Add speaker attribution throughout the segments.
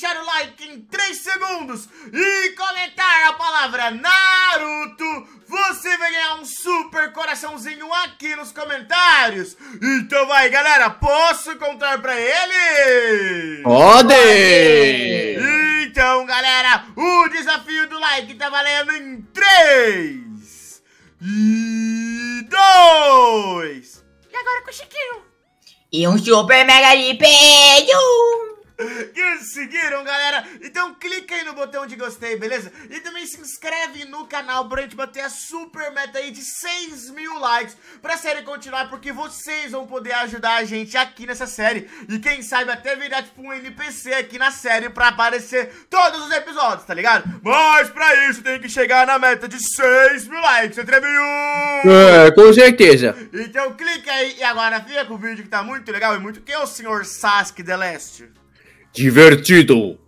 Speaker 1: deixar o like em 3 segundos e comentar a palavra Naruto, você vai ganhar um super coraçãozinho aqui nos comentários. Então vai, galera, posso contar pra ele?
Speaker 2: Pode!
Speaker 1: Então, galera, o desafio do like tá valendo em 3 e 2. E agora com o Chiquinho.
Speaker 3: E um super mega de peito!
Speaker 1: Conseguiram, galera? Então clica aí no botão de gostei, beleza? E também se inscreve no canal pra gente bater a super meta aí de 6 mil likes pra série continuar, porque vocês vão poder ajudar a gente aqui nessa série. E quem sabe até virar tipo um NPC aqui na série pra aparecer todos os episódios, tá ligado? Mas pra isso tem que chegar na meta de 6 mil likes, Trevinho!
Speaker 2: É, com certeza.
Speaker 1: Então clica aí e agora fica com o vídeo que tá muito legal e muito que é o senhor Sasuke The Leste.
Speaker 2: Divertido.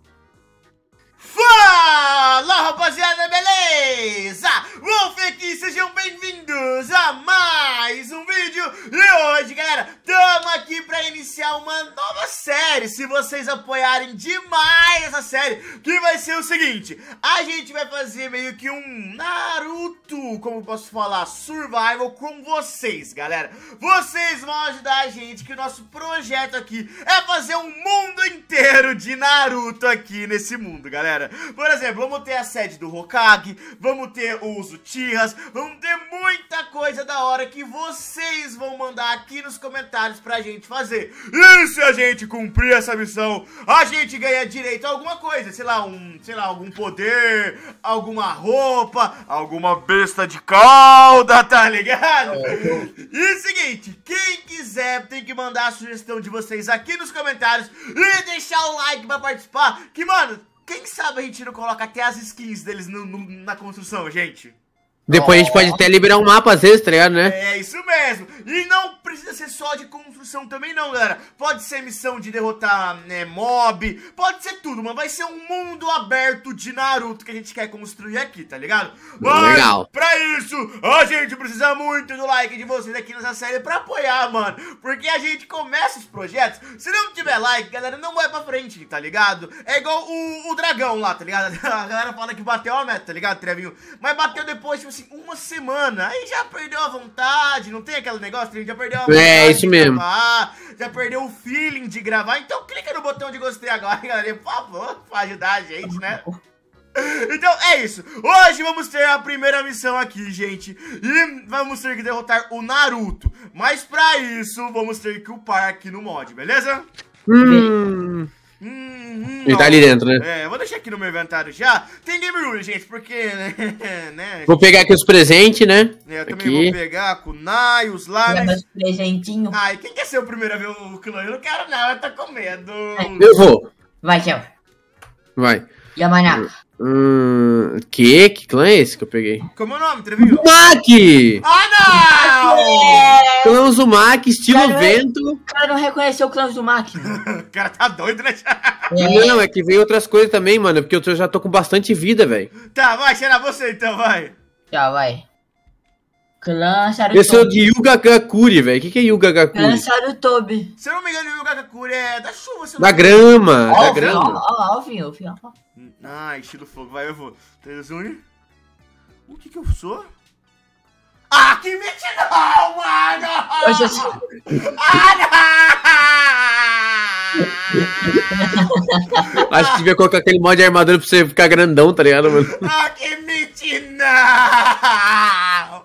Speaker 1: Fala, rapaziada, beleza? Wolf aqui, sejam bem-vindos a mais um vídeo E hoje, galera, tamo aqui pra iniciar uma nova série Se vocês apoiarem demais essa série Que vai ser o seguinte A gente vai fazer meio que um Naruto, como posso falar, survival com vocês, galera Vocês vão ajudar a gente, que o nosso projeto aqui é fazer um mundo inteiro de Naruto aqui nesse mundo, galera por exemplo, vamos ter a sede do Hokage, vamos ter os Uchihas, vamos ter muita coisa da hora que vocês vão mandar aqui nos comentários pra gente fazer. E se a gente cumprir essa missão, a gente ganha direito a alguma coisa, sei lá, um, sei lá, algum poder, alguma roupa, alguma besta de cauda, tá ligado? E seguinte, quem quiser tem que mandar a sugestão de vocês aqui nos comentários e deixar o like pra participar, que mano, quem sabe a gente não coloca até as skins deles no, no, na construção, gente?
Speaker 2: Depois a gente pode até liberar um mapa às vezes, tá ligado, né?
Speaker 1: É, isso mesmo. E não precisa ser só de construção também não, galera. Pode ser missão de derrotar né, mob, pode ser tudo, mas vai ser um mundo aberto de Naruto que a gente quer construir aqui, tá ligado? Mas,
Speaker 2: Legal.
Speaker 1: pra isso, a gente precisa muito do like de vocês aqui nessa série pra apoiar, mano. Porque a gente começa os projetos, se não tiver like, galera, não vai pra frente, tá ligado? É igual o, o dragão lá, tá ligado? A galera fala que bateu a meta, tá ligado, Trevinho? Mas bateu depois, tipo assim, uma semana. Aí já perdeu a vontade, não tem aquele negócio? Já perdeu a vontade.
Speaker 2: É, isso mesmo.
Speaker 1: Gravar, já perdeu o feeling de gravar. Então clica no botão de gostei agora, galera, por favor, pra ajudar a gente, né? Então é isso, hoje vamos ter a primeira missão aqui, gente E vamos ter que derrotar o Naruto Mas pra isso, vamos ter que upar aqui no mod, beleza?
Speaker 2: Hum... Hum, Ele tá ali dentro, né?
Speaker 1: É, vou deixar aqui no meu inventário já. Tem Game Rule, gente, porque, né?
Speaker 2: Vou pegar aqui os presentes, né?
Speaker 1: É, eu também aqui. vou pegar a Kunai, os
Speaker 3: presentinho.
Speaker 1: Ai, quem quer ser o primeiro a ver o clã? Eu não quero não, eu tô com medo.
Speaker 2: Eu vou.
Speaker 3: Vai, Tchau.
Speaker 2: Vai.
Speaker 3: Yamaná.
Speaker 2: Hum, que? Que clã é esse que eu peguei?
Speaker 1: Como é o nome, Trevinho?
Speaker 2: Uzumaki!
Speaker 1: Ah, não!
Speaker 3: É...
Speaker 2: Clã Uzumaki, estilo
Speaker 3: Cara,
Speaker 2: vento.
Speaker 3: O cara não reconheceu o clã do Mac.
Speaker 1: o cara tá doido, né?
Speaker 2: Não, é que veio outras coisas também, mano. Porque eu já tô com bastante vida, velho.
Speaker 1: Tá, vai, será você então, vai.
Speaker 3: Tá, vai. Clã Sarutobi.
Speaker 2: Esse é o de Yuga Gakuri, velho. O que, que é Yuga
Speaker 3: Clã
Speaker 2: Gakuri?
Speaker 3: Sarutobi.
Speaker 1: Se eu não me engano, Yuga Kakuri é da chuva, se não
Speaker 2: Da
Speaker 1: engano.
Speaker 2: grama, da
Speaker 3: Ó, ó,
Speaker 2: grama.
Speaker 3: ó, ó, vinho, vinho, ó.
Speaker 1: Ah, estilo fogo, vai, eu vou. 3, 2, 1 O que que eu sou? Ah, que mentira, não, mano!
Speaker 3: Eu já sou-
Speaker 1: Ah, não!
Speaker 2: Acho que devia colocar aquele mod de armadura pra você ficar grandão, tá ligado, mano?
Speaker 1: Ah, que mentira, não!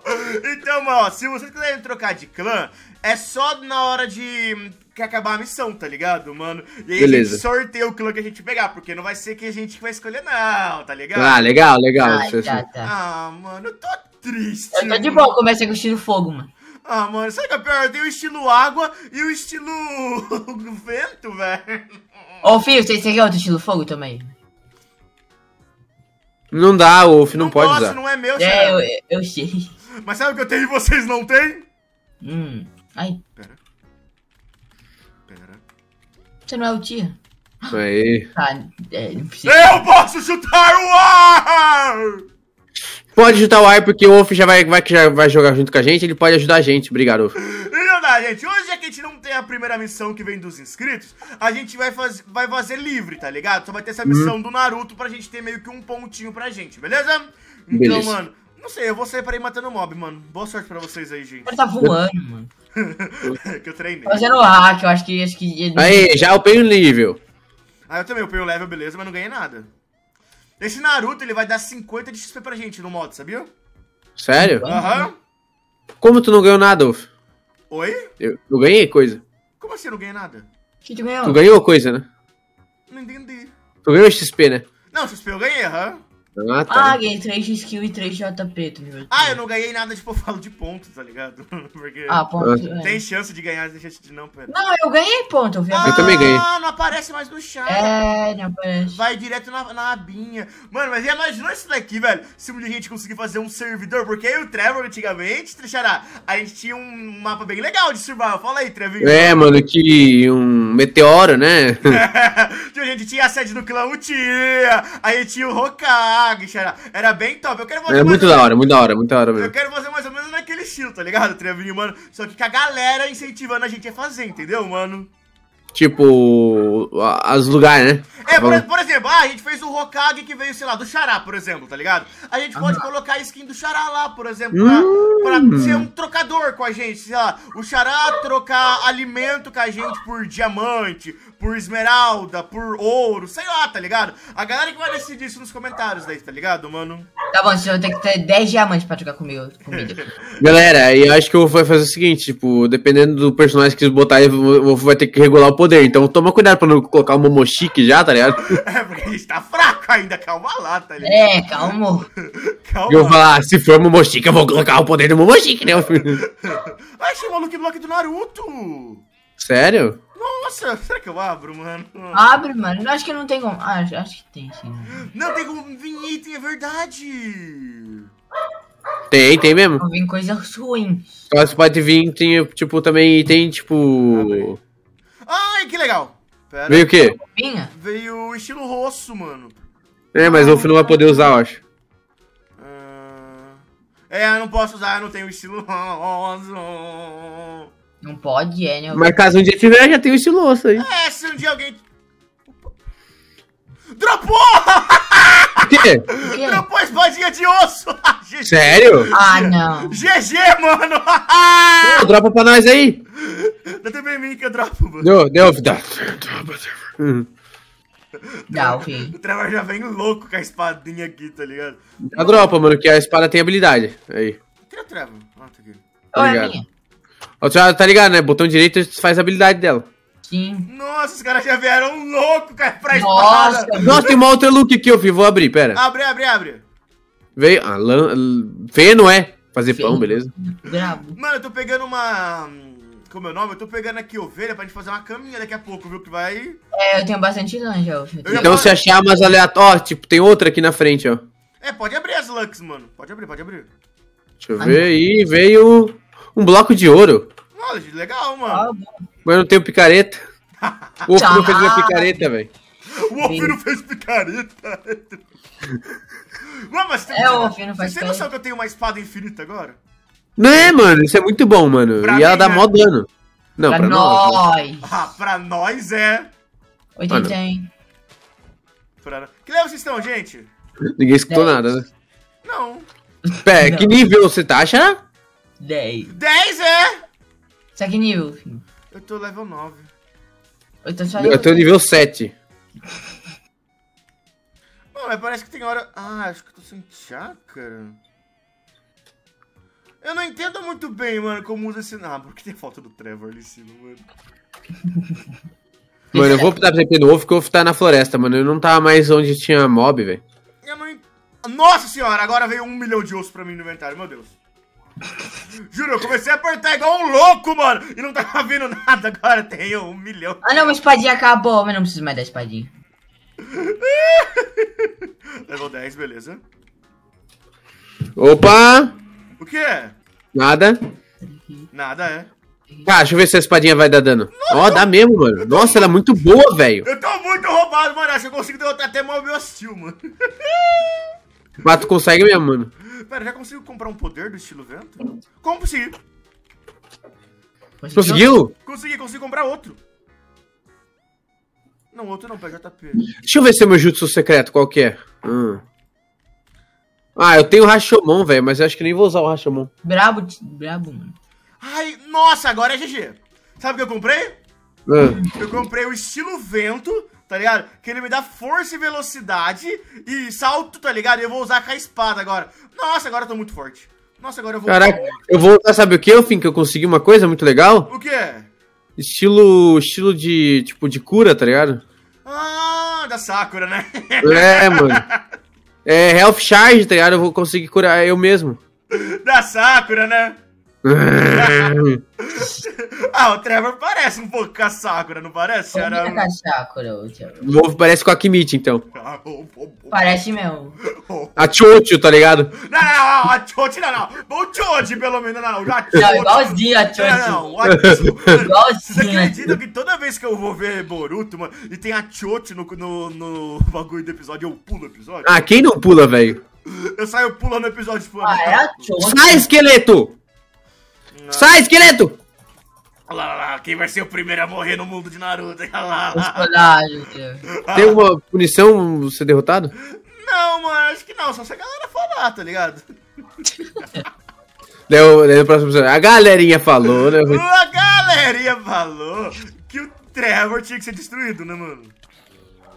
Speaker 1: Então, ó, se vocês quiserem trocar de clã, é só na hora de que acabar a missão, tá ligado, mano? E aí a
Speaker 2: Beleza.
Speaker 1: gente sorteia o clã que a gente pegar, porque não vai ser que a gente vai escolher, não, tá ligado?
Speaker 2: Ah, legal, legal.
Speaker 3: Ah,
Speaker 2: eu-
Speaker 3: tá, tá.
Speaker 1: Ah, mano, eu tô triste.
Speaker 3: Eu tô de boa, começa com o estilo fogo, mano.
Speaker 1: Ah, mano, sabe o que é pior? Eu tenho o estilo água e o estilo vento, velho.
Speaker 3: Ô, filho, você, você quer outro estilo fogo também?
Speaker 2: Não dá, Wolf, não, pode
Speaker 1: posso,
Speaker 2: usar.
Speaker 1: não é meu,
Speaker 3: É, eu, eu sei.
Speaker 1: Mas sabe o que eu tenho e vocês não têm?
Speaker 3: Hum. Ai,
Speaker 1: Pera. Pera.
Speaker 3: você não é o tia.
Speaker 2: Aí.
Speaker 3: Tá, é, não precisa.
Speaker 1: Eu posso chutar o ar!
Speaker 2: Pode ajudar o ar, porque o Wolf já vai, vai, já vai jogar junto com a gente, ele pode ajudar a gente. Obrigado, Wolf.
Speaker 1: E não dá, gente. Hoje é que a gente não tem a primeira missão que vem dos inscritos. A gente vai, faz, vai fazer livre, tá ligado? Só vai ter essa missão do Naruto pra gente ter meio que um pontinho pra gente, beleza? Então,
Speaker 2: Beleza.
Speaker 1: mano, não sei, eu vou sair pra ir matando mob, mano. Boa sorte pra vocês aí, gente.
Speaker 3: Ele tá voando, mano.
Speaker 1: que eu treinei.
Speaker 3: Fazendo hack, eu acho que. Acho que
Speaker 2: Aí, já upei o nível.
Speaker 1: Ah, eu também upei o level, beleza, mas não ganhei nada. Esse Naruto, ele vai dar 50 de XP pra gente no modo, sabia?
Speaker 2: Sério?
Speaker 1: Aham.
Speaker 2: Como tu não ganhou nada, Wolf?
Speaker 1: Oi?
Speaker 2: Eu, eu ganhei coisa.
Speaker 1: Como assim eu não ganhei nada?
Speaker 3: que tu ganhou?
Speaker 2: Tu ganhou coisa, né?
Speaker 1: Não entendi.
Speaker 2: Tu ganhou XP, né?
Speaker 1: Não, XP eu ganhei, aham.
Speaker 2: Ah,
Speaker 3: Ah,
Speaker 2: tá.
Speaker 3: ganhei 3 de skill e 3 de JP, tu viu?
Speaker 1: Ah, eu não ganhei nada, tipo, eu falo de ponto, tá ligado? Porque
Speaker 3: Ah, ponto. é.
Speaker 1: tem chance de ganhar, tem chance de não, pera.
Speaker 3: Não, eu ganhei ponto, eu vi a
Speaker 2: Eu também ganhei.
Speaker 1: Ah, não aparece mais no chat.
Speaker 3: É, não aparece.
Speaker 1: Vai direto na, na abinha. Mano, mas imaginou isso daqui, velho? Se um dia a gente conseguir fazer um servidor, porque eu e o Trevor, antigamente, Trichará, a gente tinha um mapa bem legal de survival. Fala aí, Trevinho.
Speaker 2: É, mano, que um meteoro, né?
Speaker 1: Tipo, a gente tinha a sede do clã Uchiha, aí tinha o Hokage, xará. Era bem top. Eu quero fazer
Speaker 2: É muito da hora, muito da hora, muito da hora
Speaker 1: Eu
Speaker 2: mesmo.
Speaker 1: quero fazer mais ou menos naquele estilo, tá ligado, Trevinho, mano? Só que com a galera incentivando a gente a fazer, entendeu, mano?
Speaker 2: Tipo, as lugares, né?
Speaker 1: É, por, por exemplo, ah, a gente fez o Hokage que veio, sei lá, do Xará, por exemplo, tá ligado? A gente pode colocar a skin do Xará lá, por exemplo, pra, pra ser um trocador com a gente, sei lá. O Xará trocar alimento com a gente por diamante, por esmeralda, por ouro, sei lá, tá ligado? A galera que vai decidir isso nos comentários daí, tá ligado, mano?
Speaker 3: Tá bom, você vai ter que ter 10 diamantes pra trocar comigo, comida.
Speaker 2: Galera, eu acho que eu vou fazer o seguinte, tipo, dependendo do personagem que eles botarem, vai ter que regular o poder. Então toma cuidado pra não colocar o Momoshiki já, tá ligado?
Speaker 1: É, porque a gente tá fraco ainda, calma lá, tá ligado?
Speaker 3: É, calma.
Speaker 1: Calma
Speaker 2: E eu vou falar, se for Momoshiki, eu vou colocar o poder do Momoshiki, né?
Speaker 1: Ai, achei o Lucky Block do Naruto!
Speaker 2: Sério?
Speaker 1: Nossa, será que eu abro, mano?
Speaker 3: Abre, mano. Eu acho que não tem como. Ah, acho, acho que tem, sim.
Speaker 1: Não, tem como vir item, é verdade!
Speaker 2: Tem, tem mesmo.
Speaker 3: Vir coisas ruins.
Speaker 2: Você pode vir, tem, tipo, também tem, tipo...
Speaker 1: Ai, que legal! Pera,
Speaker 2: Veio o quê?
Speaker 3: Vinha?
Speaker 1: veio estilo rosso, mano.
Speaker 2: É, mas o Wolf não vai poder usar, eu acho.
Speaker 1: Ah, É, eu não posso usar, eu não tenho estilo rosa.
Speaker 3: Não pode, é, né?
Speaker 2: Mas caso um dia tiver, já tem o estilo osso aí.
Speaker 1: É, se um dia alguém... Dropou!
Speaker 2: O quê?
Speaker 1: Dropou a espadinha de osso! GG,
Speaker 2: Sério?
Speaker 3: Ah, não.
Speaker 1: GG, mano!
Speaker 2: Pô, dropa pra nós aí.
Speaker 1: Dá também em mim que eu dropo, mano.
Speaker 2: Deu, deu, dá. Hum.
Speaker 3: Dá, ok.
Speaker 1: O Trevor já vem louco com a espadinha aqui, tá ligado?
Speaker 2: Já dropa, mano, que a espada tem habilidade. Aí.
Speaker 1: Cadê o Trevor? Ah, tá aqui.
Speaker 3: Ou é
Speaker 2: tá ligado, né? Botão direito faz a habilidade dela.
Speaker 3: Sim.
Speaker 1: Nossa, os caras já vieram louco com a pra
Speaker 3: Nossa,
Speaker 1: espada.
Speaker 2: Nossa, tem uma outra look aqui, eu vi. Vou abrir, pera.
Speaker 1: Abre, abre, abre.
Speaker 2: Veio. Ah, lã... Feno é? Fazer pão,
Speaker 3: Feno.
Speaker 2: beleza.
Speaker 3: bravo.
Speaker 1: Mano, eu tô pegando uma... Como é o nome? Eu tô pegando aqui ovelha pra gente fazer uma caminha daqui a pouco, viu? Que vai...
Speaker 3: É, eu tenho bastante lã já.
Speaker 2: Então se achar umas aleatórias, tipo, tem outra aqui na frente, ó.
Speaker 1: É, pode abrir as Lux, mano. Pode abrir, pode abrir.
Speaker 2: Deixa eu ver aí. Veio um bloco de ouro.
Speaker 1: Olha, legal, mano.
Speaker 3: Ah.
Speaker 2: Mas eu não tenho picareta. O Wolf não fez minha picareta, velho.
Speaker 1: O Wolf não fez picareta. Mano, mas tem,
Speaker 3: É, Wolf não faz
Speaker 1: Você tem noção
Speaker 3: picareta.
Speaker 1: que eu tenho uma espada infinita agora?
Speaker 2: Não é, mano, isso é muito bom, mano.
Speaker 1: Pra
Speaker 2: e ela dá
Speaker 1: né?
Speaker 2: mó dano. Não,
Speaker 3: pra
Speaker 2: pra, nós.
Speaker 3: nós.
Speaker 1: Ah, pra nós é...
Speaker 3: 80
Speaker 2: Mano.
Speaker 3: hein?
Speaker 1: Pra... Que level vocês estão, gente?
Speaker 2: Ninguém escutou
Speaker 3: Dez.
Speaker 2: nada, né?
Speaker 1: Não.
Speaker 2: Pé,
Speaker 3: Não.
Speaker 2: que nível você tá, Xará?
Speaker 3: 10.
Speaker 1: 10 é...
Speaker 3: Só que nível, filho.
Speaker 1: Eu tô level 9.
Speaker 3: Eu tô só
Speaker 2: Eu tô nível 7.
Speaker 1: Mano, mas parece que tem hora... Ah, acho que eu tô sem chácara. Eu não entendo muito bem, mano, como usa esse... Ah, porque tem falta do Trevor ali em cima, mano.
Speaker 2: Mano, eu vou optar pra TP novo, porque o Wolf tá na floresta, mano. Eu não tava mais onde tinha mob, velho.
Speaker 1: Eu não ent... Nossa senhora, agora veio um milhão de osso pra mim no inventário, meu Deus. Juro, eu comecei a apertar igual um louco, mano. E não tava vindo nada, agora tenho um milhão.
Speaker 3: Ah, não, uma espadinha acabou, mas não preciso mais da espadinha.
Speaker 1: Level 10, beleza.
Speaker 2: Opa!
Speaker 1: O que é?
Speaker 2: Nada.
Speaker 1: Nada, é.
Speaker 2: Tá, deixa eu ver se a espadinha vai dar dano. Ó, dá mesmo, mano. Nossa, ela é muito boa, velho.
Speaker 1: Eu tô muito roubado, mano. Acho que eu consigo derrotar até mob hostil, mano.
Speaker 2: Mas tu consegue mesmo, mano.
Speaker 1: Pera, já consigo comprar um poder do estilo vento? Como consegui?
Speaker 2: Conseguiu?
Speaker 1: Consegui, consegui comprar outro. Não, outro não, pega JP.
Speaker 2: Deixa eu ver se é meu jutsu secreto, qual que é? Hum. Ah, eu tenho o Rashomon, velho, mas eu acho que nem vou usar o Rashomon.
Speaker 3: Brabo, brabo, mano.
Speaker 1: Ai, nossa, agora é GG. Sabe o que eu comprei?
Speaker 2: Ah,
Speaker 1: Eu comprei o estilo vento, tá ligado? Que ele me dá força e velocidade e salto, tá ligado? E eu vou usar com a espada agora. Nossa, agora eu tô muito forte. Nossa, agora eu vou.
Speaker 2: Caraca, eu vou usar, sabe o que, fim Que eu consegui uma coisa muito legal?
Speaker 1: O que é?
Speaker 2: Estilo. Estilo de. Tipo, de cura, tá ligado?
Speaker 1: Ah, da Sakura, né?
Speaker 2: É, mano. É Health Charge, tá ligado? Eu vou conseguir curar eu mesmo.
Speaker 1: da Sakura, né? Ah, o Trevor parece um pouco com a Sakura, não parece?
Speaker 3: Combina
Speaker 1: Era...
Speaker 3: com a Sakura, ô, Thiago.
Speaker 2: O Wolf parece com a Kimite, então.
Speaker 1: Ah, oh, oh, oh,
Speaker 3: Parece mesmo.
Speaker 1: oh.
Speaker 2: A Chocho, tá ligado?
Speaker 1: Não, não, não, a Chochi não, não. O Chochi, pelo menos, não, não. A Chochi.
Speaker 3: Não, igualzinho a
Speaker 1: Não,
Speaker 3: Chochi.
Speaker 1: não, o a- Vocês
Speaker 3: Igualzinho.
Speaker 1: acreditam que toda vez que eu vou ver Boruto, mano, e tem a Chochi no, no, no bagulho do episódio, eu pulo o episódio?
Speaker 2: Ah, quem não pula, velho?
Speaker 1: Eu saio pulando o episódio, tipo...
Speaker 3: Ah, é a Chochi.
Speaker 2: Sai, esqueleto! Sai, esqueleto!
Speaker 1: Olha lá, olha lá, quem vai ser o primeiro a morrer no mundo de Naruto? Olha lá, olha lá.
Speaker 2: Tem uma punição ser derrotado?
Speaker 1: Não, mano, acho que não, só se a galera falar, tá ligado?
Speaker 2: Daí, o- próximo a galerinha falou, né?
Speaker 1: A galerinha falou que o Trevor tinha que ser destruído, né, mano?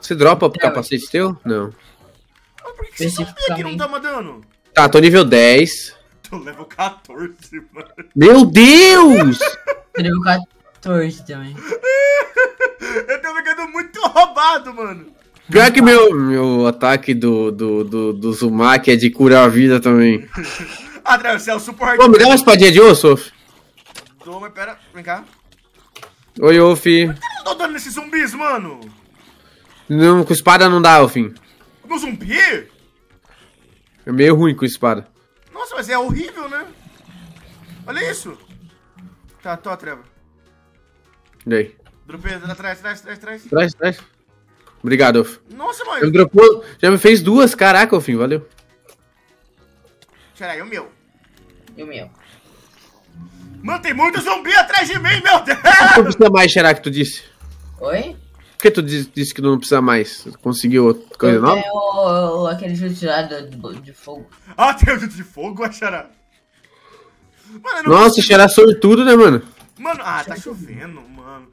Speaker 2: Você dropa pro capacete teu? Não.
Speaker 1: Mas por que que você sabia que não tá mandando?
Speaker 2: Tá, tô nível 10.
Speaker 1: Tô level 14, mano.
Speaker 2: Meu Deus!
Speaker 3: Nível 14 também.
Speaker 1: Eu tô ficando muito roubado, mano.
Speaker 2: Pior que meu, meu ataque do, do, do, do Zumaki é de curar a vida também.
Speaker 1: Ah, Trevor, você é o suporte.
Speaker 2: Pô, me dá uma espadinha de osso.
Speaker 1: Toma, pera, vem cá.
Speaker 2: Oi, Wolf.
Speaker 1: Eu não tô dando nesses zumbis, mano.
Speaker 2: Não, com espada não dá, Wolfinho.
Speaker 1: No zumbi?
Speaker 2: É meio ruim com espada.
Speaker 1: Nossa, mas é horrível, né? Olha isso. Tá, tô, Trevor.
Speaker 2: Daí.
Speaker 1: Dropei atrás, atrás, atrás, atrás.
Speaker 2: Traz, traz. Obrigado, Wolf.
Speaker 1: Nossa,
Speaker 2: Já me
Speaker 1: mano.
Speaker 2: dropou. Já me fez duas, caraca, Wolfinho, valeu.
Speaker 1: Peraí, o meu.
Speaker 3: E o meu?
Speaker 1: Mano, tem muito zumbi atrás de mim, meu Deus!
Speaker 2: Não precisa mais, será que tu disse?
Speaker 3: Oi?
Speaker 2: Por que tu disse, disse que não precisa mais? Conseguiu outra coisa
Speaker 3: Eu
Speaker 2: nova?
Speaker 3: o- o- aquele chute lá do- de fogo.
Speaker 1: Ah, tem o chute de fogo. Mano, eu não
Speaker 2: Nossa, cheirar sortudo, né, mano?
Speaker 1: Mano, ah, tá chovendo, mano.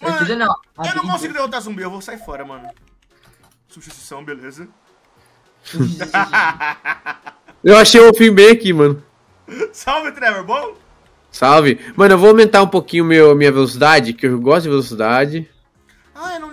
Speaker 3: Eu
Speaker 1: Mano,
Speaker 3: tudo não.
Speaker 1: eu não consigo derrotar zumbi, eu vou sair fora, mano. Substituição, beleza.
Speaker 2: Eu achei o Wolfinho bem aqui, mano.
Speaker 1: Salve, Trevor, bom?
Speaker 2: Salve. Mano, eu vou aumentar um pouquinho meu, minha velocidade, que eu gosto de velocidade.
Speaker 1: Ah, eu não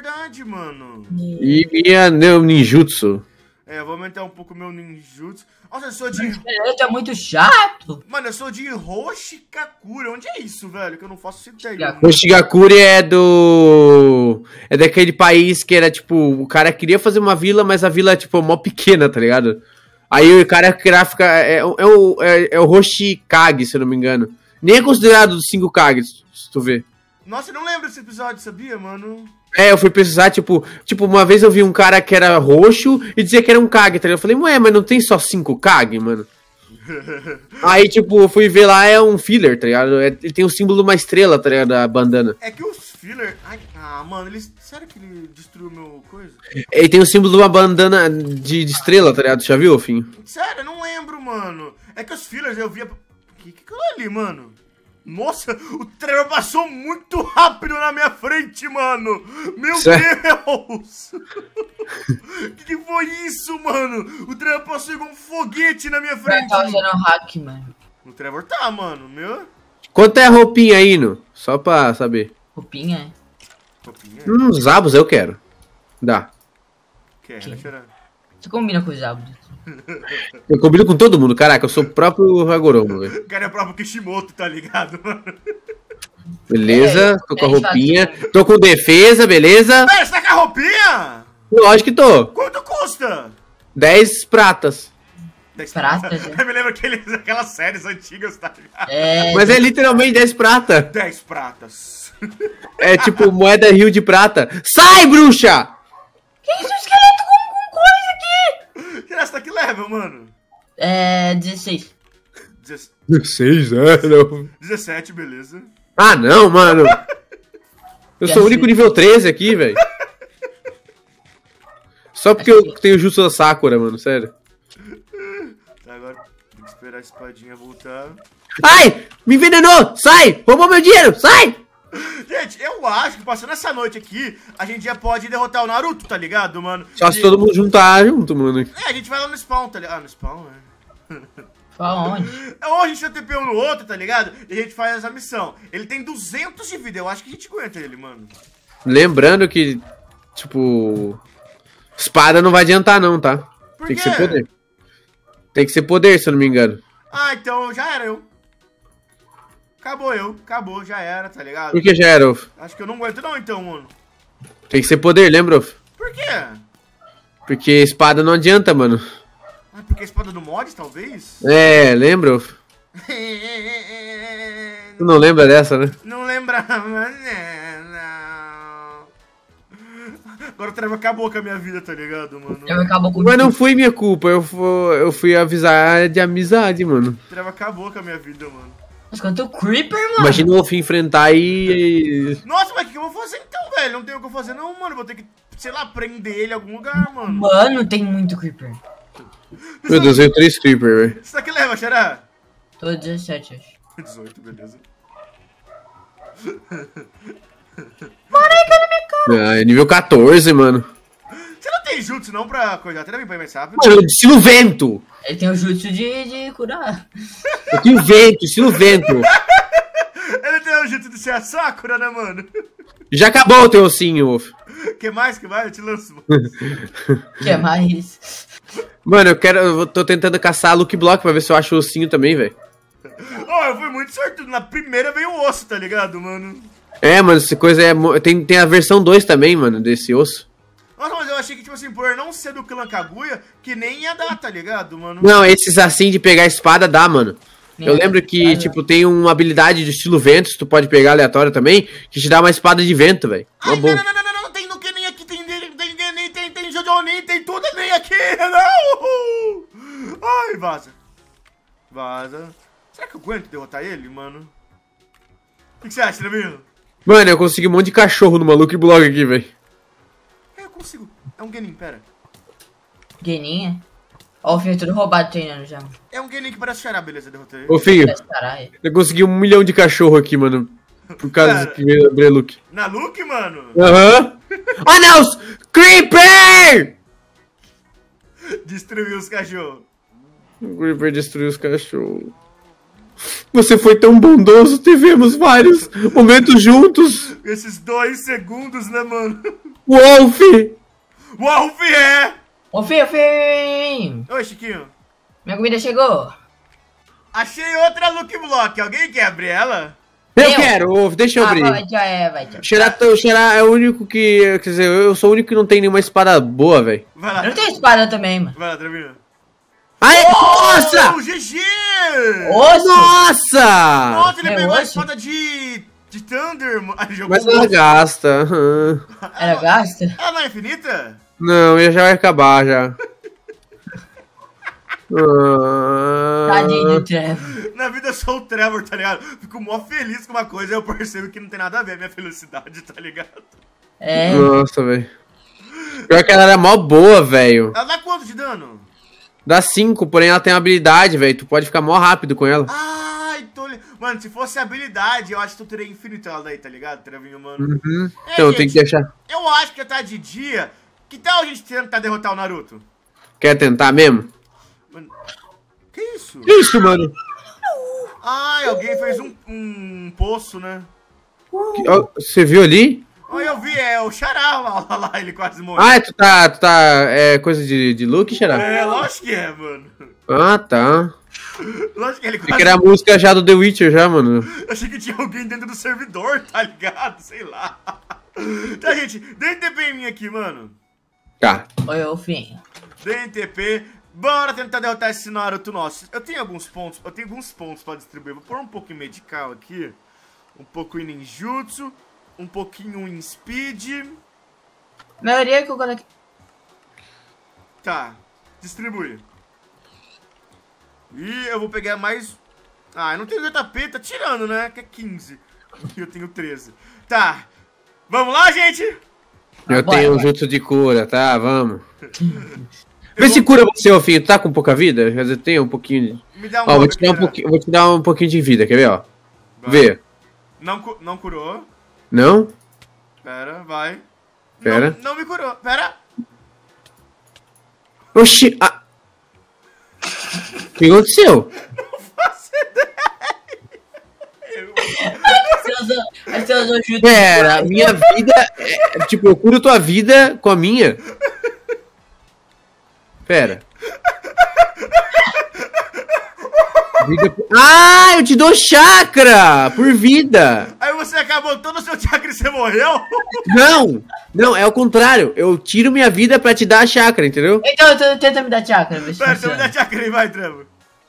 Speaker 1: verdade, mano.
Speaker 2: E minha meu ninjutsu.
Speaker 1: É, eu vou aumentar um pouco o meu ninjutsu. Nossa, eu sou de...
Speaker 3: Ele é muito chato.
Speaker 1: Mano, eu sou de Hoshikakura. Onde é isso, velho? Que eu não faço ideia.
Speaker 2: Shigakuri é do. É daquele país que era tipo. O cara queria fazer uma vila, mas a vila é tipo mó pequena, tá ligado? Aí o cara queria ficar. É, é, o, é, é o Hoshikage, se eu não me engano. Nem é considerado dos cinco Kages, se tu vê.
Speaker 1: Nossa, eu não lembro desse episódio, sabia, mano?
Speaker 2: É, eu fui pesquisar, tipo, tipo, uma vez eu vi um cara que era roxo e dizia que era um Kage, tá ligado? Eu falei, ué, mas não tem só cinco Kage, mano? Aí, tipo, eu fui ver lá, é um filler, tá ligado? É- ele tem o símbolo de uma estrela, tá ligado? Da bandana.
Speaker 1: É que os filler... Ai, ah, mano, eles... Sério que ele destruiu meu coisa?
Speaker 2: Ele tem o símbolo de uma bandana de, de estrela, tá ligado? Já viu, Fim?
Speaker 1: Sério, eu não lembro, mano. É que os fillers eu via... Que que é ali, mano? Nossa, o Trevor passou muito rápido na minha frente, mano. Meu
Speaker 2: Sério?
Speaker 1: Deus. que que foi isso, mano? O Trevor passou igual um foguete na minha frente.
Speaker 3: tava usando hack, mano.
Speaker 1: O Trevor tá, mano, meu.
Speaker 2: Quanto é a roupinha aí, no? Só pra saber.
Speaker 3: Roupinha.
Speaker 1: Copinha.
Speaker 2: Hum, Zabos eu quero. Dá.
Speaker 1: Quer, né, Xará?
Speaker 3: Você combina com os hábitos.
Speaker 2: Eu combino com todo mundo, caraca, eu sou o próprio Hagoromo, velho.
Speaker 1: O cara é o próprio Kishimoto, tá ligado, mano?
Speaker 2: Beleza,
Speaker 3: É,
Speaker 2: tô com a
Speaker 3: é
Speaker 2: roupinha.
Speaker 3: chatinho.
Speaker 2: Tô com defesa, beleza?
Speaker 1: Pera, você tá com a roupinha?
Speaker 2: Lógico que tô.
Speaker 1: Quanto custa?
Speaker 2: 10 pratas.
Speaker 3: Pratas, né?
Speaker 1: Eu me lembro aqueles, aquelas séries antigas, tá ligado?
Speaker 3: É.
Speaker 2: Mas é literalmente 10 prata.
Speaker 1: 10 pratas.
Speaker 2: É tipo moeda rio de prata. Sai, bruxa!
Speaker 3: Que isso, esqueleto com, com coisa aqui?
Speaker 1: Será que tá que level, mano?
Speaker 3: É. 16.
Speaker 1: Dezesse-
Speaker 2: 16, é, não.
Speaker 1: 17, beleza.
Speaker 2: Ah, não, mano. Eu sou o único nível 13 aqui, velho. Só porque eu tenho Jutsu da Sakura, mano, sério.
Speaker 1: Tá, agora tem que esperar a espadinha voltar.
Speaker 2: Ai! Me envenenou! Sai! Roubou meu dinheiro! Sai!
Speaker 1: Gente, eu acho que passando essa noite aqui, a gente já pode derrotar o Naruto, tá ligado, mano?
Speaker 2: Só se
Speaker 1: E-
Speaker 2: todo mundo juntar junto, mano.
Speaker 1: É, a gente vai lá no spawn, tá ligado? Ah, no spawn, né?
Speaker 3: Pra onde?
Speaker 1: Ou a gente dá TP um no outro, tá ligado? E a gente faz essa missão. Ele tem 200 de vida, eu acho que a gente aguenta ele, mano.
Speaker 2: Lembrando que, tipo. Espada não vai adiantar, não, tá?
Speaker 1: Por
Speaker 2: Tem que
Speaker 1: quê?
Speaker 2: ser poder. Tem que ser poder, se eu não me engano.
Speaker 1: Ah, então já era eu. Acabou eu, acabou, já era, tá ligado?
Speaker 2: Por que já era, Wolf?
Speaker 1: Acho que eu não aguento não, então, mano.
Speaker 2: Tem que ser poder, lembra, Wolf?
Speaker 1: Por quê?
Speaker 2: Porque espada não adianta, mano.
Speaker 1: Ah, porque a espada do mod, talvez?
Speaker 2: É, lembra, Wolf? Tu não lembra dessa, né?
Speaker 1: Não lembrava, né? Não. Agora o Trevor acabou com a minha vida, tá ligado, mano?
Speaker 3: Eu acabou com
Speaker 2: Mas não foi minha culpa, eu fui, eu fui avisar de amizade, mano.
Speaker 1: O Trevor acabou com a minha vida, mano.
Speaker 3: Mas quanto Creeper, mano.
Speaker 2: Imagina o Wolf enfrentar e.
Speaker 1: Nossa, mas o que eu vou fazer então, velho? Não tenho o que eu fazer não, mano. Vou ter que, sei lá, prender ele em algum lugar, mano.
Speaker 3: Mano, tem muito Creeper.
Speaker 2: Meu Deus, eu três Creeper, velho.
Speaker 1: Você tá que leva, Xará?
Speaker 3: Tô 17, acho.
Speaker 1: 18, beleza.
Speaker 2: Ah, é nível 14, mano.
Speaker 1: Você não tem jutsu não pra coisar? Até vem pra ir mais rápido.
Speaker 2: Mano, estilo vento!
Speaker 3: Ele tem o jutsu de, de curar.
Speaker 2: Eu tenho vento, estilo vento.
Speaker 1: Ele tem o jutsu de ser a Sakura, né, mano?
Speaker 2: Já acabou o teu ossinho, Wolf.
Speaker 1: que mais, que mais? Eu te lanço.
Speaker 3: Que mais.
Speaker 2: Mano, eu quero. Eu tô tentando caçar Luke Block pra ver se eu acho o ossinho também, velho.
Speaker 1: Ó, eu fui muito sortudo. Na primeira veio o osso, tá ligado, mano?
Speaker 2: É, mano, essa coisa é. Tem, tem a versão 2 também, mano, desse osso.
Speaker 1: Tipo assim, por não ser do clã Kaguya, que nem ia dar, tá ligado, mano?
Speaker 2: Não, esses assim de pegar espada dá, mano. Eu
Speaker 3: Nem
Speaker 2: lembro que,
Speaker 3: espada.
Speaker 2: tipo, tem uma habilidade de estilo vento, tu pode pegar aleatório também, que te dá uma espada de vento, velho. Boa.
Speaker 1: não, não, não, não, não, tem no que nem aqui, tem tem tem tem tem, tem Jojonin, tem tudo nem aqui, não! Ai, vaza. Vaza. Será que eu aguento derrotar ele, mano? O que, que você acha, Trevinho?
Speaker 2: Mano, eu consegui um monte de cachorro no Luke Block aqui, velho.
Speaker 1: É, eu consigo. É um Genin, pera.
Speaker 3: Geninha. Ó, o filho é tudo roubado treinando já. mano.
Speaker 1: É um Genin que parece Xará, beleza, derrotei ele.
Speaker 2: Ô, filho,
Speaker 3: Parece Caralho.
Speaker 2: eu consegui um milhão de cachorro aqui, mano. Por causa
Speaker 1: Cara.
Speaker 2: que veio abrir Luke.
Speaker 1: Na Luke, mano?
Speaker 2: Aham. Ah, não! Creeper!
Speaker 1: Destruiu os cachorros.
Speaker 2: O Creeper destruiu os cachorros. Você foi tão bondoso, tivemos vários momentos juntos.
Speaker 1: Esses dois segundos, né, mano?
Speaker 2: Wolf!
Speaker 1: É!
Speaker 3: Ô, filho, filho!
Speaker 1: Oi, Chiquinho.
Speaker 3: Minha comida chegou.
Speaker 1: Achei outra Luke Block. Alguém quer abrir ela?
Speaker 2: Eu
Speaker 3: Eu?
Speaker 2: quero, deixa eu
Speaker 3: Ah,
Speaker 2: abrir.
Speaker 3: vai, já é, vai, já.
Speaker 2: Xerá, o Xerá é o único que. Quer dizer, eu sou o único que não tem nenhuma espada boa, velho.
Speaker 1: Vai lá.
Speaker 3: Eu não tenho espada também, mano.
Speaker 1: Vai lá.
Speaker 2: Ai, nossa!
Speaker 1: Oh, GG!
Speaker 3: Osso!
Speaker 2: Nossa!
Speaker 1: Nossa, ele
Speaker 3: É
Speaker 1: pegou a
Speaker 3: osso?
Speaker 1: espada de... De Thunder, mano. Ah,
Speaker 2: Mas ela gasta. aham.
Speaker 3: Era gasta?
Speaker 1: Ela não é infinita?
Speaker 2: Não, já vai acabar já. Ah.
Speaker 3: Tadinho do Trevor.
Speaker 1: Na vida eu sou o Trevor, tá ligado? Fico mó feliz com uma coisa e eu percebo que não tem nada a ver a minha felicidade, tá ligado?
Speaker 3: É.
Speaker 2: Nossa, velho. Pior que ela era mó boa, velho.
Speaker 1: Ela dá quanto de dano?
Speaker 2: Dá 5, porém ela tem uma habilidade, velho. Tu pode ficar mó rápido com ela.
Speaker 1: Ah, Mano, se fosse habilidade, eu acho que eu teria infinito ela daí, tá ligado, Trevinho, mano?
Speaker 2: Uhum.
Speaker 1: É,
Speaker 2: Então tem que deixar.
Speaker 1: Eu acho que tá de dia. Que tal a gente tentar derrotar o Naruto?
Speaker 2: Quer tentar mesmo?
Speaker 1: Mano, que isso?
Speaker 2: Que isso, mano?
Speaker 1: Ai, alguém fez um, um poço, né?
Speaker 2: Que- ó, Você viu ali?
Speaker 1: Olha, eu vi, é o Xará lá, lá, lá, ele quase morreu.
Speaker 2: Ah, tu tá. Tu tá. É coisa de, de Luke, Xerá?
Speaker 1: É, lógico que é, mano.
Speaker 2: Ah, tá.
Speaker 1: Lógico que ele quase
Speaker 2: que era a música já do The Witcher, já, mano.
Speaker 1: Eu achei que tinha alguém dentro do servidor, tá ligado? Sei lá. Tá, gente, dê TP em mim aqui, mano.
Speaker 2: Tá.
Speaker 3: Oi, ô, filho.
Speaker 1: Dê TP. Bora tentar derrotar esse Naruto nosso. Eu tenho alguns pontos, eu tenho alguns pontos pra distribuir. Vou pôr um pouco em medical aqui. Um pouco em ninjutsu. Um pouquinho em speed.
Speaker 3: maioria que eu coloquei.
Speaker 1: Tá, distribui. E eu vou pegar mais Ah, eu não tenho HP, tá tirando, né? Que é 15. E eu tenho 13. Tá. Vamos lá, gente?
Speaker 2: Eu tenho um jutsu de cura, tá? Vamos. Vê se cura você, ô filho. Tu tá com pouca vida? Quer dizer, tem um pouquinho de...
Speaker 1: Me dá um
Speaker 2: Ó, vou te, dar um pouquinho, vou te dar um pouquinho de vida, quer ver, ó?
Speaker 1: Vai.
Speaker 2: Vê.
Speaker 1: Não, cu- não curou.
Speaker 2: Não?
Speaker 1: Pera, vai.
Speaker 2: Pera.
Speaker 1: Não, não me curou. Pera.
Speaker 2: Oxi! Ah. O que aconteceu?
Speaker 1: Faço ideia.
Speaker 3: Você usou jutsu.
Speaker 2: Pera, minha vida. é- tipo, eu curo tua vida com a minha. Pera. Por- Ah, eu te dou chakra por vida.
Speaker 1: Aí você acabou todo o seu chakra e você morreu?
Speaker 2: Não, não, é o contrário. Eu tiro minha vida pra te dar a chakra, entendeu?
Speaker 3: Então, tenta- tenta me dar chakra,
Speaker 1: Pera, você me dá chakra aí, vai, Trevor.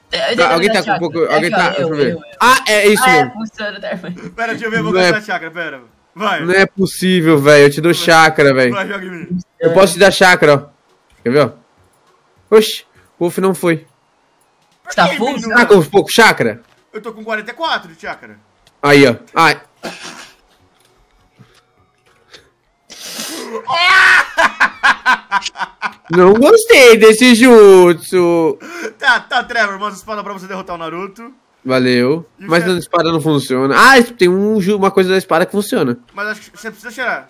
Speaker 3: Tenta
Speaker 2: Tá, alguém
Speaker 3: dar
Speaker 2: tá com um pouco. Alguém
Speaker 3: Aqui, ó,
Speaker 2: tá. Deixa eu
Speaker 3: eu,
Speaker 2: ver.
Speaker 3: eu, eu.
Speaker 2: Ah, é isso
Speaker 3: Ah, é, funciona, tá?
Speaker 1: Pera, deixa eu ver, eu vou
Speaker 2: Não é-
Speaker 1: gastar chakra, pera. Vai.
Speaker 2: Não é possível, velho. Eu te dou chakra, velho.
Speaker 1: Vai, joga em mim.
Speaker 2: Eu posso te dar chakra, ó. Quer ver, ó? Oxi, o Wolf não foi.
Speaker 3: Tá full?
Speaker 2: Ah, com pouco chakra?
Speaker 1: Eu tô com 44 de chakra.
Speaker 2: Aí, ó. Ai. Não gostei desse jutsu.
Speaker 1: Tá, tá, Trevor, manda espada pra você derrotar o Naruto.
Speaker 2: Valeu.
Speaker 1: E
Speaker 2: Mas
Speaker 1: você-
Speaker 2: a espada não funciona. Ah, tem um, uma coisa da espada que funciona.
Speaker 1: Mas acho que você precisa cheirar.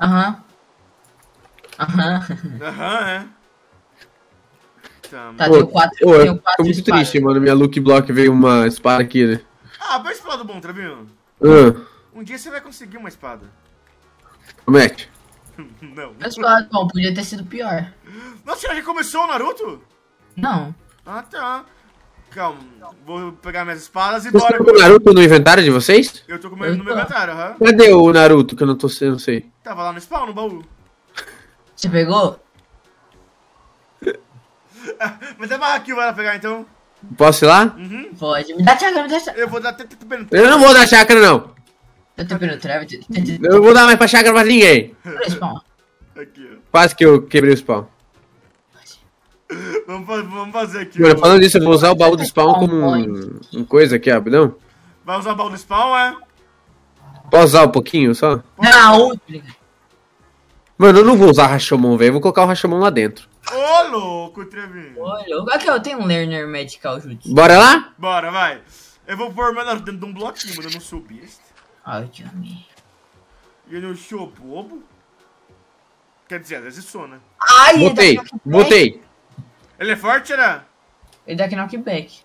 Speaker 3: Aham. Aham.
Speaker 1: Aham, é. Tá,
Speaker 3: Tá,
Speaker 2: Pô,
Speaker 3: tenho quatro.
Speaker 2: Ô,
Speaker 3: tenho
Speaker 2: eu
Speaker 3: quatro
Speaker 2: tô muito
Speaker 3: espadas.
Speaker 2: triste, mano. Minha look block veio uma espada aqui, né?
Speaker 1: Ah, vai esse lado bom, Trevinho.
Speaker 2: Ah,
Speaker 1: Um dia você vai conseguir uma espada.
Speaker 2: promete.
Speaker 1: Não.
Speaker 3: Mas claro, bom, podia ter sido pior.
Speaker 1: Nossa, já começou o Naruto?
Speaker 3: Não.
Speaker 1: Ah, tá. Calma, vou pegar minhas espadas e
Speaker 2: Vocês
Speaker 1: bora.
Speaker 2: estão com o Naruto no inventário de vocês?
Speaker 1: Eu tô com ele no meu inventário, aham.
Speaker 2: Cadê o Naruto que eu não tô eu não sei?
Speaker 1: Tava lá no spawn, no baú.
Speaker 3: Você pegou?
Speaker 1: Mas é barra aqui, vai lá pegar então.
Speaker 2: Posso ir lá?
Speaker 1: Uhum.
Speaker 3: Pode. Me dá chakra, me dá chakra.
Speaker 1: Eu vou dar até tempo
Speaker 2: Eu não vou dar chakra, não.
Speaker 3: Eu tô.
Speaker 2: Eu não vou dar mais pra chakra pra ninguém.
Speaker 1: Aqui, ó.
Speaker 2: Quase que eu quebrei o spawn.
Speaker 1: Vamos, vamos fazer aqui.
Speaker 2: Falando disso, eu vou usar o baú do spawn como um, um coisa aqui, rapidão.
Speaker 1: Vai usar o baú do spawn, é?
Speaker 2: Posso usar um pouquinho só?
Speaker 3: Não, outra.
Speaker 2: Mano, eu não vou usar Rashomon, velho. Eu vou colocar o Rashomon lá dentro.
Speaker 1: Ô, louco, Trevinho.
Speaker 3: Olha, aqui eu tenho um learner medical jutsu.
Speaker 2: Bora lá?
Speaker 1: Bora, vai. Eu vou pôr Naruto dentro de um bloquinho, mano. Eu não sou besta.
Speaker 3: Ai, Johnny.
Speaker 1: E eu não sou bobo. Quer dizer, às vezes sou, né?
Speaker 3: Ai, ele
Speaker 2: Botei,
Speaker 3: knockback.
Speaker 2: botei.
Speaker 1: Ele é forte, né?
Speaker 3: Ele dá knockback.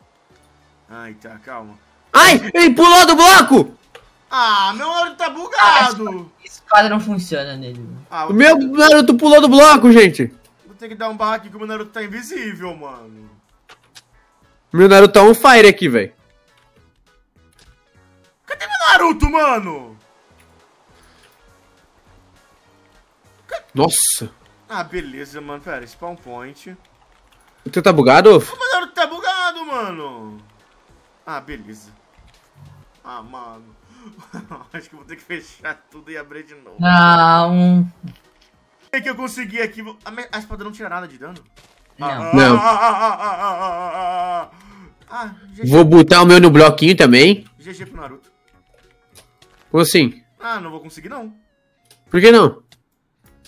Speaker 1: Ai, tá, calma.
Speaker 2: Ai, ele pulou do bloco!
Speaker 1: Ah, meu Naruto tá bugado.
Speaker 3: Espada não funciona nele.
Speaker 1: Ah,
Speaker 2: O meu Naruto pulou do bloco, gente.
Speaker 1: vou ter que dar um barra aqui que o meu Naruto tá invisível, mano.
Speaker 2: Meu Naruto tá on fire aqui, velho.
Speaker 1: Cadê meu Naruto, mano?
Speaker 2: Nossa.
Speaker 1: Ah, beleza, mano. Pera, spawn point.
Speaker 2: O teu tá bugado?
Speaker 1: O meu Naruto tá bugado, mano. Ah, beleza. Ah, mano. Acho que vou ter que fechar tudo e abrir de novo.
Speaker 3: Não.
Speaker 1: O que que eu consegui aqui? A, me- a espada não tira nada de dano?
Speaker 3: Não.
Speaker 1: Ah,
Speaker 2: Não.
Speaker 1: Ah, ah, ah, ah, GG,
Speaker 2: Vou botar o meu no bloquinho também.
Speaker 1: GG pro Naruto.
Speaker 2: Como assim?
Speaker 1: Ah, não vou conseguir não.
Speaker 2: Por que não?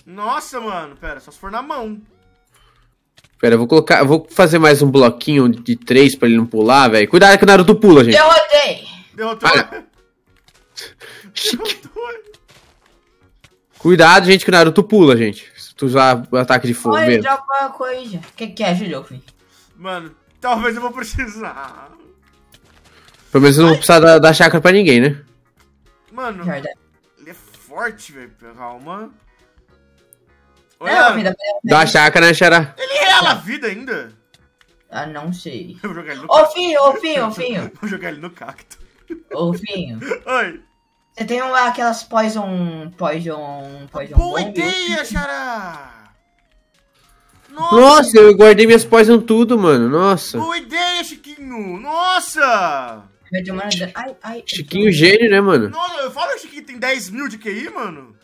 Speaker 1: Nossa, mano. Pera, só se for na mão.
Speaker 2: Pera, eu vou colocar. Eu vou fazer mais um bloquinho de três pra ele não pular, velho. Cuidado que o Naruto pula, gente.
Speaker 3: Derrotei.
Speaker 1: Derrotou.
Speaker 2: Olha. Cuidado, gente, que o Naruto pula, gente. Se tu usar o ataque de fogo
Speaker 3: Olha,
Speaker 2: mesmo.
Speaker 3: dropa coisa. O que que é, Julio?
Speaker 1: Mano, talvez eu vou precisar.
Speaker 2: Pelo menos eu não vou precisar dar, dar chakra pra ninguém, né?
Speaker 1: Mano, ele é forte, velho. Calma.
Speaker 3: É,
Speaker 1: Olha,
Speaker 2: Dá a chakra, né, Xará?
Speaker 1: ele rela a vida ainda.
Speaker 3: Ah, não sei.
Speaker 1: Eu vou jogar ele no
Speaker 3: Ô,
Speaker 1: cacto.
Speaker 3: Finho, ô, Finho, ô, Finho.
Speaker 1: Vou jogar ele no cacto.
Speaker 3: Ô, Finho.
Speaker 1: Oi.
Speaker 3: Você tem uma- aquelas poison... Poison... Poison
Speaker 1: Boa
Speaker 3: bomb?
Speaker 1: ideia, Xará. Nossa,
Speaker 2: Nossa, eu guardei minhas poison tudo, mano. Nossa.
Speaker 1: boa ideia, Chiquinho. Nossa.
Speaker 3: Ai, ai.
Speaker 2: Chiquinho gênio, né, mano?
Speaker 1: Nossa, eu falo que o Chiquinho tem 10 mil de QI, mano.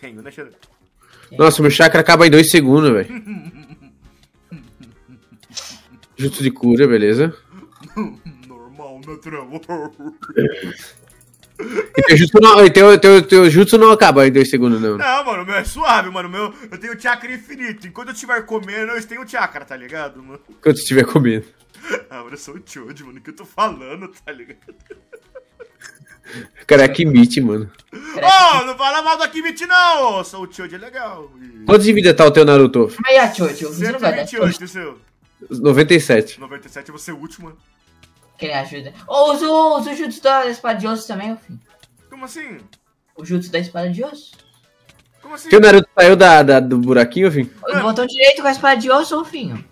Speaker 1: Tenho, né, Xará?
Speaker 2: Nossa, meu chakra acaba em dois segundos, velho. Jutsu de cura, beleza. E teu jutsu não, teu, teu, teu jutsu não acaba em dois segundos, não.
Speaker 1: Não, mano, o meu é suave, mano. o Meu, eu tenho chakra infinito. Enquanto eu estiver comendo, eu tenho chakra, tá ligado, mano?
Speaker 2: Quando estiver comendo.
Speaker 1: Ah, mano, eu sou o Choji, mano. O que eu tô falando, tá ligado?
Speaker 2: Cara, é Kimite, mano.
Speaker 1: Ô, não fala mal do Akimichi, não! ô. Sou o Choji, é legal. E-
Speaker 2: Quantos de vida tá o teu Naruto?
Speaker 3: Aí a não vai dar
Speaker 1: 128, o seu.
Speaker 2: 97.
Speaker 1: 97 é você o último, mano.
Speaker 3: Quem ajuda? Ô, usa o usa o jutsu da espada de osso também, ô filho.
Speaker 1: Como assim?
Speaker 3: O jutsu da espada de osso.
Speaker 1: Como assim?
Speaker 2: Teu Naruto saiu da, da- do buraquinho, filho?
Speaker 3: O botão direito com a espada de osso, filho.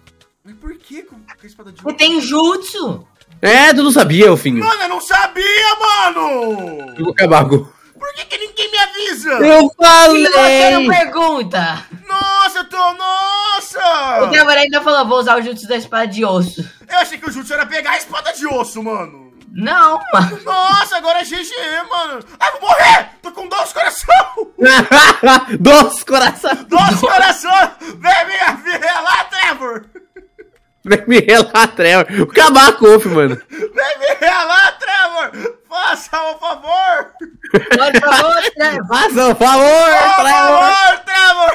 Speaker 1: Mas por que com a espada de
Speaker 3: Ele tem jutsu.
Speaker 2: É, tu não sabia, filho.
Speaker 1: Mano, eu não sabia, mano!
Speaker 2: Acabar com...
Speaker 1: Por que, que ninguém me avisa?
Speaker 2: Eu
Speaker 3: E você não
Speaker 2: falei!
Speaker 3: pergunta.
Speaker 1: Nossa, eu tô.
Speaker 3: O
Speaker 1: Nossa!
Speaker 3: Trevor ainda falou, vou usar o jutsu da espada de osso.
Speaker 1: Eu achei que o Jutsu era pegar a espada de osso, mano.
Speaker 3: Não, mano.
Speaker 1: Nossa, agora é GG, mano. Ai, vou morrer! Tô com dois coração!
Speaker 2: Dois coração!
Speaker 1: Dois coração! Vem me ver lá, Trevor!
Speaker 2: Vem me relar, Trevor. Acabar com o Wolf, mano.
Speaker 1: Vem me lá, Trevor! Faça o favor!
Speaker 3: Por favor, Trevor.
Speaker 2: Faça o favor,
Speaker 1: Por
Speaker 2: Trevor!
Speaker 1: favor, Trevor!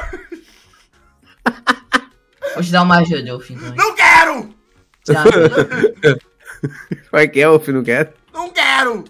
Speaker 3: Vou te dar uma ajuda, filho.
Speaker 1: Não quero!
Speaker 3: Ajuda.
Speaker 2: Vai que é, Wolf, não quer?
Speaker 1: Não quero!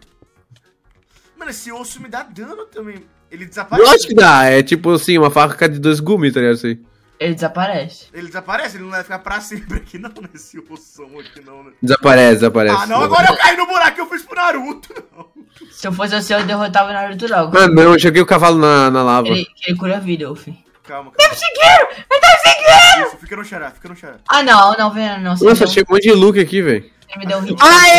Speaker 1: Mano, esse osso me dá dano também. Ele desaparece.
Speaker 2: Eu acho que dá. É tipo assim, uma faca de dois gumes, tá ligado? Assim.
Speaker 3: Ele desaparece.
Speaker 1: Ele desaparece, ele não vai ficar pra sempre aqui, não, nesse ossão aqui, não, né?
Speaker 2: Desaparece, desaparece.
Speaker 1: Ah, não, agora eu caí no buraco que eu fiz pro Naruto, não.
Speaker 3: Se eu fosse você, eu derrotava o Naruto logo.
Speaker 2: Mano, não, eu joguei o cavalo na, na lava.
Speaker 3: Ele, ele cura a vida, filho.
Speaker 1: Calma, calma.
Speaker 3: Conseguiram! Ele tá conseguindo!
Speaker 1: Isso, fica no xará, fica no xará.
Speaker 3: Ah, não, não, vendo, não.
Speaker 2: Nossa,
Speaker 3: me
Speaker 2: chegou um monte de look aqui, velho.
Speaker 3: Você me deu um hit.
Speaker 2: Aê!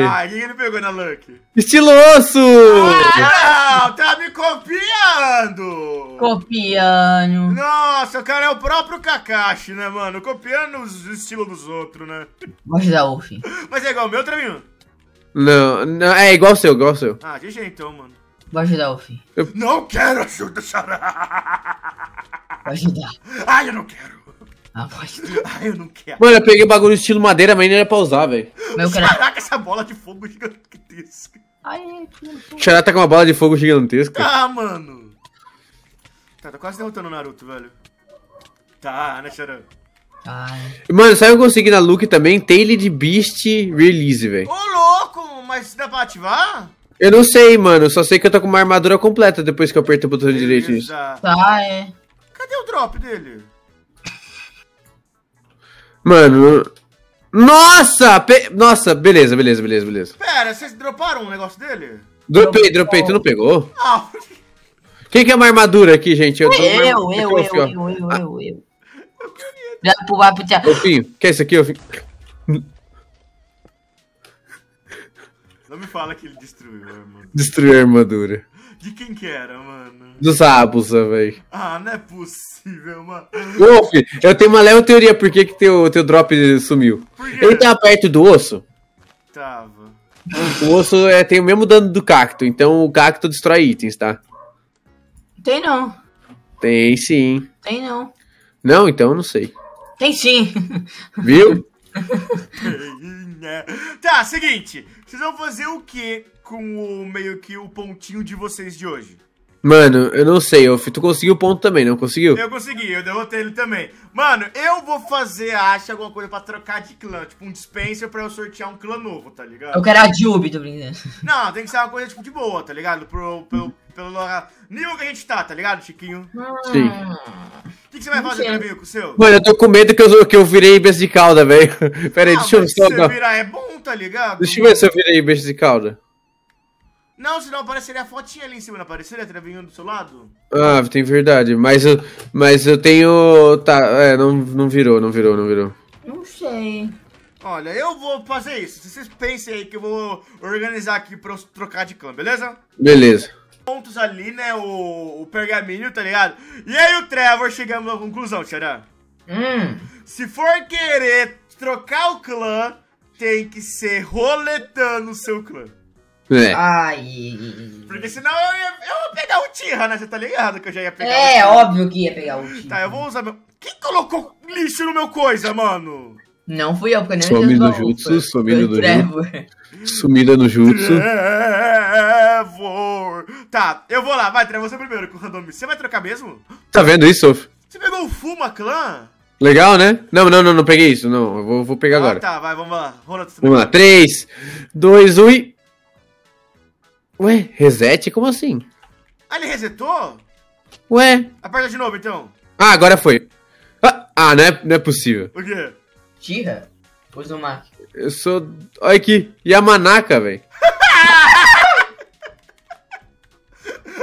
Speaker 1: Ah, quem ele pegou na Lucky?
Speaker 2: Estiloso!
Speaker 1: Não, tá me copiando!
Speaker 3: Copiando.
Speaker 1: Nossa, o cara é o próprio Kakashi, né, mano? Copiando os estilos dos outros, né?
Speaker 3: Vou ajudar o filho.
Speaker 1: Mas é igual o meu, Traminho?
Speaker 2: Não, não, é igual o seu, igual o seu.
Speaker 1: Ah, de jeito então, mano.
Speaker 3: Vou ajudar o filho.
Speaker 1: Não quero ajuda, xará!
Speaker 3: Vou ajudar.
Speaker 1: Ai, eu não quero!
Speaker 3: Ah, ajudar.
Speaker 1: Ai, eu não quero!
Speaker 2: Mano, eu peguei bagulho estilo madeira, mas nem era pra usar, velho.
Speaker 1: Caraca, essa bola de fogo gigantesca!
Speaker 3: Ai.
Speaker 2: O Xará tá com uma bola de fogo gigantesca.
Speaker 1: Ah, mano! Tá, tá quase derrotando o Naruto, velho. Tá, né, Xará?
Speaker 3: Ai.
Speaker 2: Mano, sabe o que eu consegui na look também? Tailed Beast Release, velho.
Speaker 1: Ô, louco! Mas dá pra ativar?
Speaker 2: Eu não sei, mano. Só sei que eu tô com uma armadura completa depois que eu aperto o botão direito.
Speaker 1: Beleza.
Speaker 3: Tá, é.
Speaker 1: Cadê o drop dele?
Speaker 2: Mano. Nossa! pe- Nossa, beleza, beleza, beleza, beleza.
Speaker 1: Pera, vocês droparam um negócio dele?
Speaker 2: Dropei, dropei, tu não pegou?
Speaker 1: Ah,
Speaker 2: Quem que é uma armadura aqui, gente? Eu,
Speaker 3: Eu, eu, eu, eu, eu, eu, eu, eu. Já vai pro
Speaker 2: quer isso aqui,
Speaker 1: não me fala que ele destruiu, mano.
Speaker 2: Destruir a armadura.
Speaker 1: De quem que era, mano?
Speaker 2: Dos Abusa, velho.
Speaker 1: Ah, não é possível, mano.
Speaker 2: Ô, filho, eu tenho uma leve teoria por que, que teu, teu drop sumiu.
Speaker 1: Quê?
Speaker 2: Ele tá perto do osso.
Speaker 1: Tava.
Speaker 2: O osso é, tem o mesmo dano do cacto, então o cacto destrói itens, tá?
Speaker 3: Tem não.
Speaker 2: Tem sim.
Speaker 3: Tem não.
Speaker 2: Não, então eu não sei.
Speaker 3: Tem sim.
Speaker 2: Viu?
Speaker 1: Tá, seguinte. Vocês vão fazer o que com o meio que o pontinho de vocês de hoje?
Speaker 2: Mano, eu não sei. filho, Tu conseguiu o ponto também, não conseguiu?
Speaker 1: Eu consegui, eu derrotei ele também. Mano, eu vou fazer, acho, alguma coisa pra trocar de clã. Tipo, um dispenser pra eu sortear um clã novo, tá ligado?
Speaker 3: Eu quero a Jubi, tô brincando.
Speaker 1: Não, tem que ser uma coisa, tipo, de boa, tá ligado? Pro, pelo, pelo nível que a gente tá, tá ligado, Chiquinho? O
Speaker 2: Sim.
Speaker 1: que, que você vai fazer pra mim com o seu?
Speaker 2: Mano, eu tô com medo que eu, que eu virei besta de cauda, velho. Pera aí,
Speaker 1: Ah,
Speaker 2: deixa eu só
Speaker 1: se você virar é bom, tá ligado?
Speaker 2: Deixa eu ver se eu virei besta de cauda.
Speaker 1: Não, senão apareceria a fotinha ali em cima, não apareceria? Trevinho do seu lado?
Speaker 2: Ah, tem verdade. Mas eu, mas eu tenho. Tá, é, não, não virou, não virou, não virou.
Speaker 3: Não sei.
Speaker 1: Olha, eu vou fazer isso. Vocês pensem aí que eu vou organizar aqui pra eu trocar de clã, beleza?
Speaker 2: Beleza.
Speaker 1: Pontos ali, né? O, o pergaminho, tá ligado? E aí o Trevor chegamos à conclusão, Xará.
Speaker 3: Hum.
Speaker 1: Se for querer trocar o clã, tem que ser roletando o seu clã.
Speaker 2: É.
Speaker 3: Ai.
Speaker 1: Porque senão eu ia, eu ia pegar o Tira, né? Você tá ligado que eu já ia pegar o
Speaker 3: É,
Speaker 1: Tira.
Speaker 3: óbvio que ia pegar o time.
Speaker 1: Tá, eu vou usar meu. Quem colocou lixo no meu coisa, mano?
Speaker 3: Não fui eu, porque nem Deus
Speaker 2: no jutsu,
Speaker 3: Foi
Speaker 2: no
Speaker 3: Trevor.
Speaker 2: Sumida no jutsu.
Speaker 1: Trevor. Tá, eu vou lá. Vai, Trevor, você primeiro com o random. Você vai trocar mesmo?
Speaker 2: Tá vendo isso, Sof?
Speaker 1: Você pegou o Fuma Clã?
Speaker 2: Legal, né? Não, não, não, não peguei isso. Não, eu vou, vou pegar
Speaker 1: Ah,
Speaker 2: agora.
Speaker 1: tá, vai, vamos lá. Rola
Speaker 2: Vamos lá. 3, 2, 1 e. Ué, reset? Como assim?
Speaker 1: Ah, ele resetou?
Speaker 2: Ué.
Speaker 1: Aperta de novo, então.
Speaker 2: Ah, agora foi. Ah, ah, não, é, não é possível.
Speaker 1: O quê?
Speaker 3: Tira. Uzumaki.
Speaker 2: Eu sou. Olha aqui. Yamanaka, velho.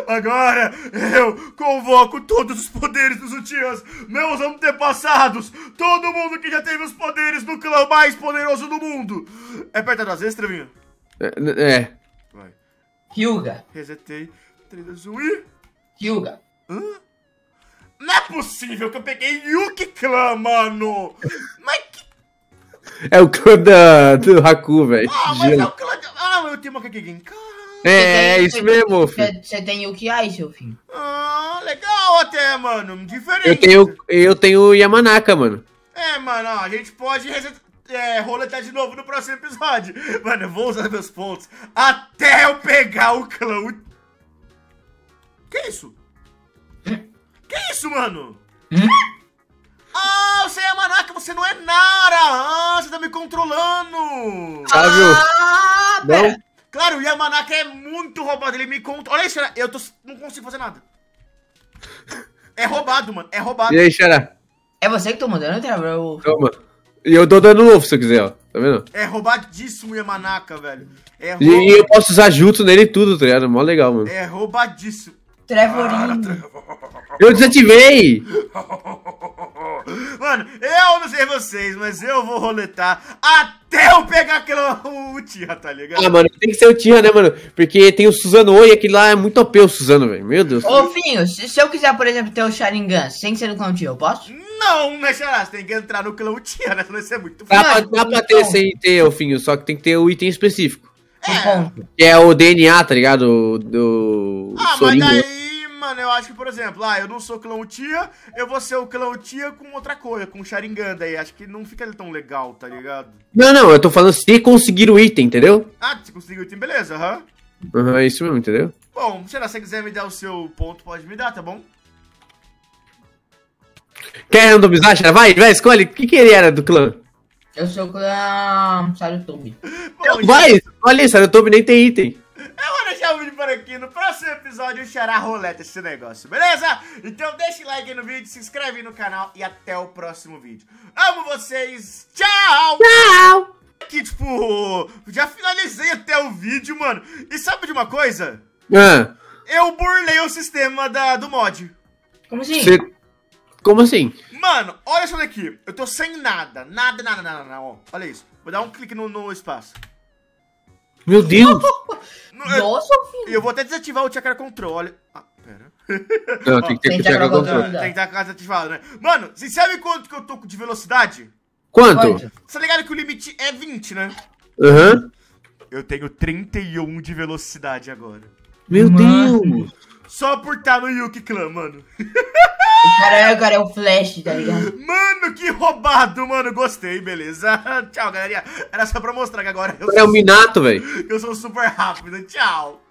Speaker 1: Agora eu convoco todos os poderes dos Utias, meus antepassados, todo mundo que já teve os poderes do clã mais poderoso do mundo. É aperta duas vezes, Trevinho?
Speaker 2: É. é.
Speaker 1: Vai.
Speaker 3: Hyuga.
Speaker 1: Resetei. 3, 2, 1 e...
Speaker 3: Hyuga.
Speaker 1: Não é possível que eu peguei Yuki Clã, mano! Mas que...
Speaker 2: É o clã da, do Haku, velho.
Speaker 1: Ah, mas é
Speaker 2: Gelo.
Speaker 1: o clã... de- Ah, eu tenho uma. Caralho.
Speaker 2: É, é isso mesmo, filho.
Speaker 3: Você tem Yuki Ai, seu filho.
Speaker 1: Ah, legal até, mano. Diferente.
Speaker 2: Eu tenho, eu tenho Yamanaka, mano.
Speaker 1: É, mano, ó, a gente pode reset... é, roletar de novo no próximo episódio. Mano, eu vou usar meus pontos até eu pegar o clã. Que isso? Que isso, mano? Ah, você é Manaka, você não é Nara! Ah, você tá me controlando!
Speaker 2: Sabe o.
Speaker 3: Ah, pera.
Speaker 2: Não?
Speaker 1: Claro, o Yamanaka é muito roubado, ele me controla. Olha isso, eu tô... não consigo fazer nada. É roubado, mano, é roubado.
Speaker 2: E aí, Xará?
Speaker 3: É você que tô mandando, Trevor?
Speaker 2: Toma. E eu dou dano novo se eu quiser, ó. Tá vendo?
Speaker 1: É roubadíssimo o Yamanaka, velho. É,
Speaker 2: E,
Speaker 1: rou...
Speaker 2: e eu posso usar jutsu nele e tudo, tá ligado? Mó legal, mano.
Speaker 1: é roubadíssimo.
Speaker 3: Trevorinho.
Speaker 2: Eu desativei!
Speaker 1: Mano, eu não sei vocês, mas eu vou roletar até eu pegar aquela Uchiha, tá ligado?
Speaker 2: Ah, mano, tem que ser o Tira, né, mano? Porque tem o Suzano e aquele lá é muito OP o Suzano, velho. Meu Deus.
Speaker 3: Ô, Finho, se, se eu quiser, por exemplo, ter o Sharingan sem ser no contigo, eu posso?
Speaker 1: Não, né, Xará? Você tem que entrar no clã Uchiha, né? Senão isso é muito
Speaker 2: Dá pra, dá pra ter sem ter, ô Finho, só que tem que ter o item específico.
Speaker 1: É.
Speaker 2: Que é o DNA, tá ligado? Do.
Speaker 1: Ah, mas daí, mano, eu acho que, por exemplo, ah, eu não sou clã Uchiha, eu vou ser o clã Uchiha com outra coisa, com Sharingan daí. Acho que não fica tão legal, tá ligado?
Speaker 2: Não, não, eu tô falando se conseguir o item, entendeu?
Speaker 1: Ah, você conseguiu o item, beleza, aham.
Speaker 2: Aham, é isso mesmo, entendeu?
Speaker 1: Bom, se você quiser me dar o seu ponto, pode me dar, tá bom?
Speaker 2: Quer randomizar, Xara? Vai, vai, escolhe. O que, que ele era do clã?
Speaker 3: Eu sou o clã Sarutobi.
Speaker 1: Bom,
Speaker 2: Vai, olha isso, o Tobi nem tem item.
Speaker 1: Eu vou deixar o vídeo por aqui. No próximo episódio eu xará roleta esse negócio, beleza? Então deixa o like aí no vídeo, se inscreve aí no canal e até o próximo vídeo. Amo vocês. Tchau!
Speaker 2: Tchau!
Speaker 1: Que, tipo, já finalizei até o vídeo, mano. E sabe de uma coisa?
Speaker 2: Ah,
Speaker 1: Eu burlei o sistema da, do mod.
Speaker 3: Como assim?
Speaker 2: você... Como assim?
Speaker 1: Mano, olha isso daqui. Eu tô sem nada. Nada, nada, nada, nada. Ó, olha isso. Vou dar um clique no, no espaço.
Speaker 2: Meu Deus!
Speaker 1: No- eu-
Speaker 3: Nossa,
Speaker 1: E
Speaker 3: filho.
Speaker 1: eu vou até desativar o Chakra Control. Olha. Ah, pera.
Speaker 2: Não, tem que ter
Speaker 3: Tem
Speaker 2: que controle.
Speaker 3: controle.
Speaker 1: Tem que estar com a desativado, né? Mano, você sabe quanto que eu tô de velocidade?
Speaker 2: Quanto?
Speaker 1: Você tá ligado que o limite é 20, né?
Speaker 2: Aham.
Speaker 1: Eu tenho 31 de velocidade agora.
Speaker 2: Meu
Speaker 3: Mano.
Speaker 2: Deus!
Speaker 1: Só por estar no Yuki Clan, mano.
Speaker 3: O cara, é- o cara é o Flash, tá ligado?
Speaker 1: Mano, que roubado, mano. Gostei, beleza? Tchau, galerinha. Era só pra mostrar que agora eu
Speaker 2: É o Minato, velho.
Speaker 1: eu sou super rápido. Tchau.